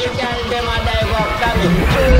you can't get my day off, coming.